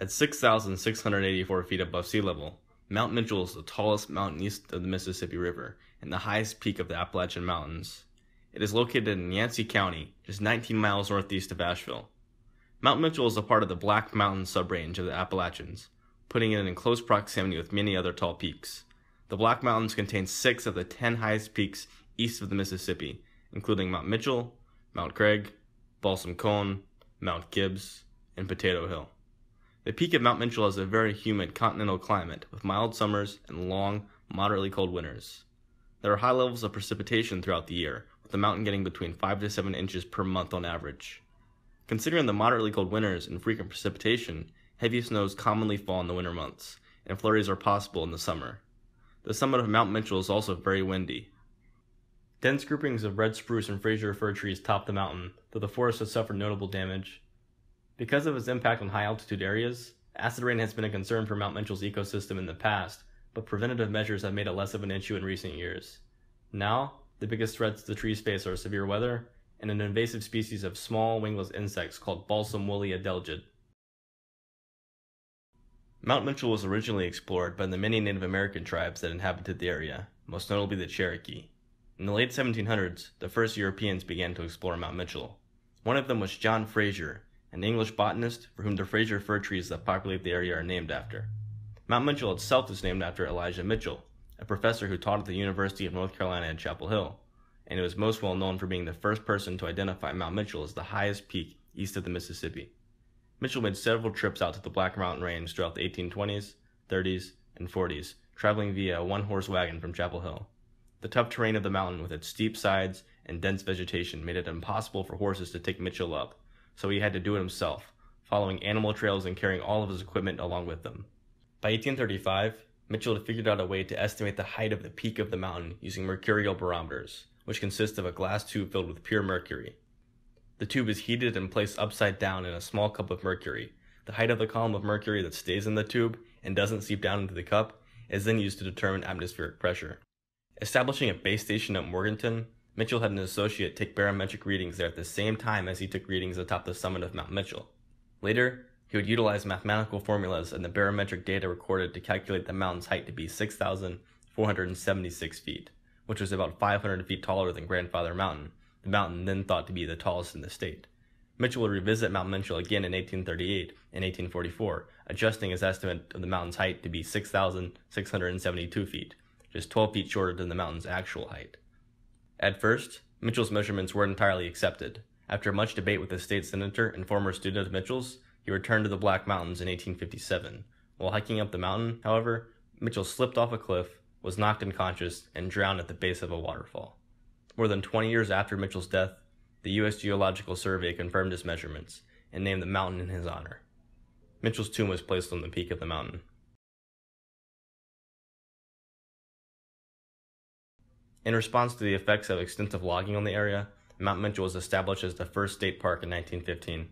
At 6,684 feet above sea level, Mount Mitchell is the tallest mountain east of the Mississippi River and the highest peak of the Appalachian Mountains. It is located in Yancey County, just 19 miles northeast of Asheville. Mount Mitchell is a part of the Black Mountain subrange of the Appalachians, putting it in close proximity with many other tall peaks. The Black Mountains contain six of the 10 highest peaks east of the Mississippi, including Mount Mitchell, Mount Craig, Balsam Cone, Mount Gibbs, and Potato Hill. The peak of Mount Mitchell has a very humid continental climate with mild summers and long, moderately cold winters. There are high levels of precipitation throughout the year, with the mountain getting between 5 to 7 inches per month on average. Considering the moderately cold winters and frequent precipitation, heavy snows commonly fall in the winter months, and flurries are possible in the summer. The summit of Mount Mitchell is also very windy. Dense groupings of red spruce and Fraser fir trees top the mountain, though the forest has suffered notable damage. Because of its impact on high altitude areas, acid rain has been a concern for Mount Mitchell's ecosystem in the past, but preventative measures have made it less of an issue in recent years. Now, the biggest threats the trees face are severe weather and an invasive species of small wingless insects called balsam woolly adelgid. Mount Mitchell was originally explored by the many Native American tribes that inhabited the area, most notably the Cherokee. In the late 1700s, the first Europeans began to explore Mount Mitchell. One of them was John Fraser, an English botanist for whom the Fraser fir trees that populate the area are named after. Mount Mitchell itself is named after Elisha Mitchell, a professor who taught at the University of North Carolina at Chapel Hill, and who is most well known for being the first person to identify Mount Mitchell as the highest peak east of the Mississippi. Mitchell made several trips out to the Black Mountain Range throughout the 1820s, 30s, and 40s, traveling via a one horse wagon from Chapel Hill. The tough terrain of the mountain with its steep sides and dense vegetation made it impossible for horses to take Mitchell up, so he had to do it himself, following animal trails and carrying all of his equipment along with them. By 1835, Mitchell had figured out a way to estimate the height of the peak of the mountain using mercurial barometers, which consist of a glass tube filled with pure mercury. The tube is heated and placed upside down in a small cup of mercury. The height of the column of mercury that stays in the tube and doesn't seep down into the cup is then used to determine atmospheric pressure. Establishing a base station at Morganton, Mitchell had an associate take barometric readings there at the same time as he took readings atop the summit of Mount Mitchell. Later, he would utilize mathematical formulas and the barometric data recorded to calculate the mountain's height to be 6,476 feet, which was about 500 feet taller than Grandfather Mountain, the mountain then thought to be the tallest in the state. Mitchell would revisit Mount Mitchell again in 1838 and 1844, adjusting his estimate of the mountain's height to be 6,672 feet, just 12 feet shorter than the mountain's actual height. At first, Mitchell's measurements weren't entirely accepted. After much debate with a state senator and former student of Mitchell's, he returned to the Black Mountains in 1857. While hiking up the mountain, however, Mitchell slipped off a cliff, was knocked unconscious, and drowned at the base of a waterfall. More than 20 years after Mitchell's death, the U.S. Geological Survey confirmed his measurements and named the mountain in his honor. Mitchell's tomb was placed on the peak of the mountain. In response to the effects of extensive logging on the area, Mount Mitchell was established as the first state park in 1915.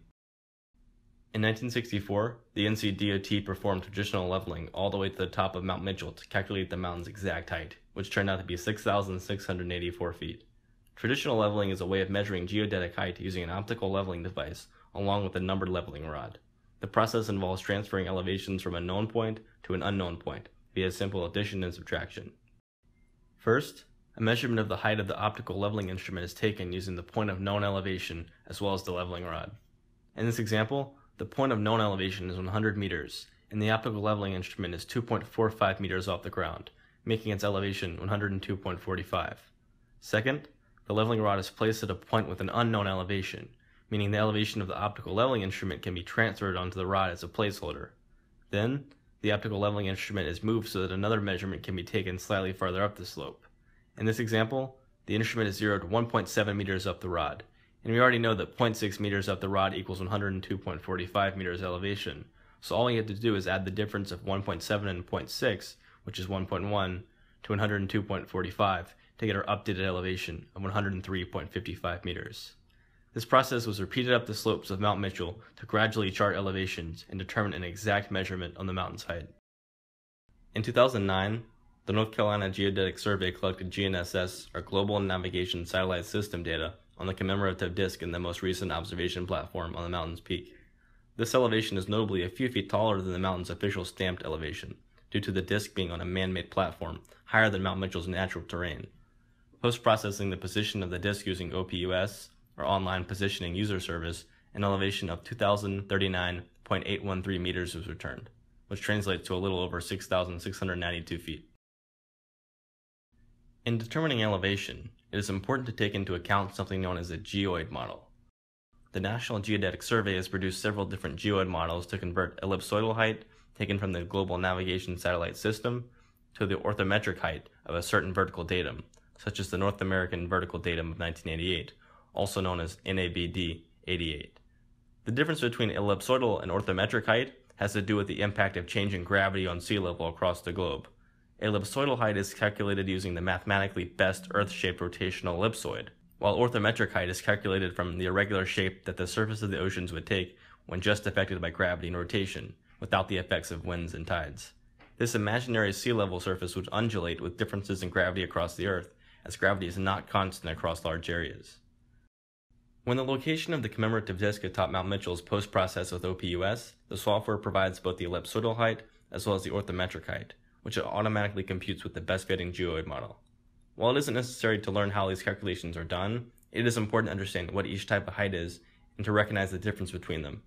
In 1964, the NCDOT performed traditional leveling all the way to the top of Mount Mitchell to calculate the mountain's exact height, which turned out to be 6,684 feet. Traditional leveling is a way of measuring geodetic height using an optical leveling device along with a numbered leveling rod. The process involves transferring elevations from a known point to an unknown point via simple addition and subtraction. First, a measurement of the height of the optical leveling instrument is taken using the point of known elevation as well as the leveling rod. In this example, the point of known elevation is 100 meters, and the optical leveling instrument is 2.45 meters off the ground, making its elevation 102.45. Second, the leveling rod is placed at a point with an unknown elevation, meaning the elevation of the optical leveling instrument can be transferred onto the rod as a placeholder. Then, the optical leveling instrument is moved so that another measurement can be taken slightly farther up the slope. In this example, the instrument is zeroed 1.7 meters up the rod, and we already know that 0.6 meters up the rod equals 102.45 meters elevation, so all we have to do is add the difference of 1.7 and 0.6, which is 1.1, to 102.45 to get our updated elevation of 103.55 meters. This process was repeated up the slopes of Mount Mitchell to gradually chart elevations and determine an exact measurement on the mountain's height. In 2009, the North Carolina Geodetic Survey collected GNSS, or Global Navigation Satellite System data, on the commemorative disk in the most recent observation platform on the mountain's peak. This elevation is notably a few feet taller than the mountain's official stamped elevation, due to the disk being on a man-made platform higher than Mount Mitchell's natural terrain. Post-processing the position of the disk using OPUS, or Online Positioning User Service, an elevation of 2,039.813 meters was returned, which translates to a little over 6,692 feet. In determining elevation, it is important to take into account something known as a geoid model. The National Geodetic Survey has produced several different geoid models to convert ellipsoidal height taken from the Global Navigation Satellite System to the orthometric height of a certain vertical datum, such as the North American Vertical Datum of 1988, also known as NAVD 88. The difference between ellipsoidal and orthometric height has to do with the impact of changing gravity on sea level across the globe. Ellipsoidal height is calculated using the mathematically best Earth-shaped rotational ellipsoid, while orthometric height is calculated from the irregular shape that the surface of the oceans would take when just affected by gravity and rotation, without the effects of winds and tides. This imaginary sea level surface would undulate with differences in gravity across the Earth, as gravity is not constant across large areas. When the location of the commemorative disk atop Mount Mitchell is post-processed with OPUS, the software provides both the ellipsoidal height as well as the orthometric height, which automatically computes with the best fitting geoid model. While it isn't necessary to learn how these calculations are done, it is important to understand what each type of height is and to recognize the difference between them.